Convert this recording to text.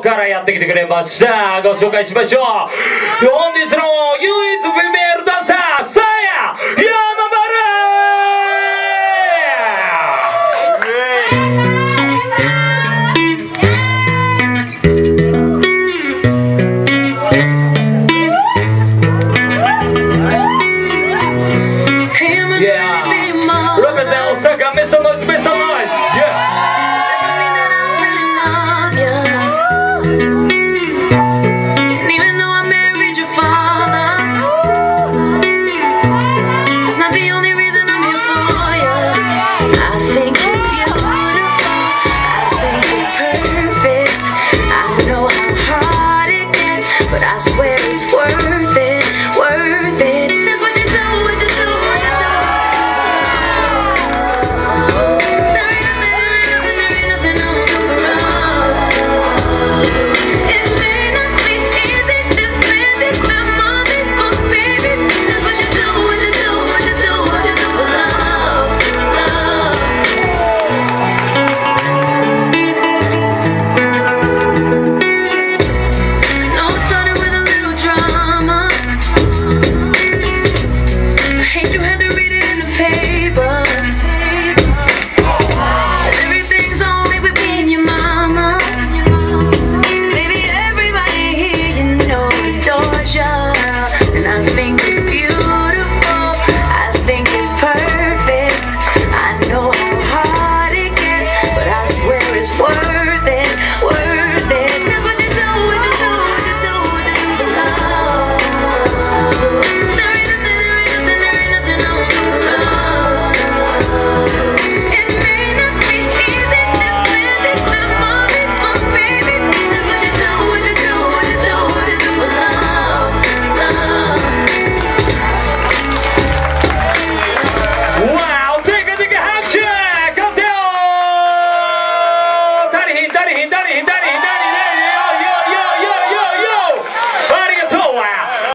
からやってきてくれました。ご紹介しましょう。本日の唯一